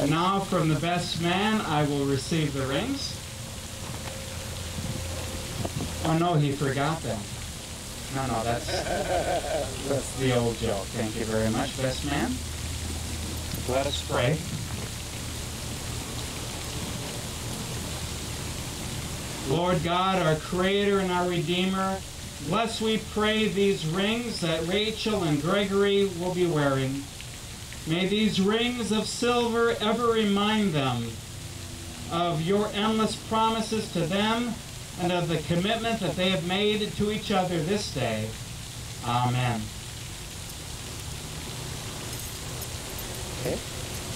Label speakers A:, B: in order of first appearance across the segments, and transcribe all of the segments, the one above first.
A: And now from the best man I will receive the rings. Oh no, he forgot them. No, no, that's that's the old joke. Thank you very much, best man. Let us pray. Lord God, our Creator and our Redeemer, bless we pray these rings that Rachel and Gregory will be wearing. May these rings of silver ever remind them of your endless promises to them and of the commitment that they have made to each other this day. Amen. Okay,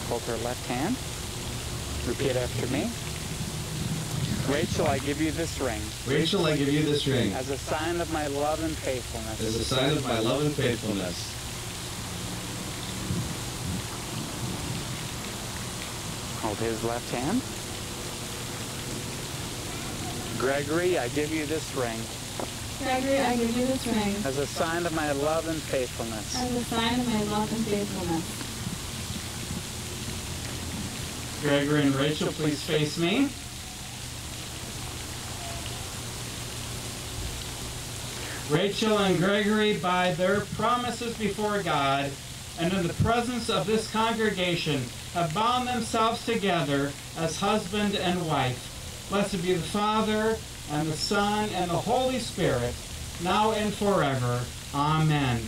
A: hold her left hand. Repeat after me. Rachel, I give you this ring
B: Rachel, I give you this ring
A: as a sign of my love and faithfulness.
B: as a sign of my love and faithfulness.
A: Hold his left hand. Gregory, I give you this ring
C: Gregory, I give you this ring
A: as a sign of my love and faithfulness.
C: as a sign of my love and faithfulness.
A: Gregory and Rachel, please face me. Rachel and Gregory, by their promises before God and in the presence of this congregation, have bound themselves together as husband and wife. Blessed be the Father, and the Son, and the Holy Spirit, now and forever. Amen.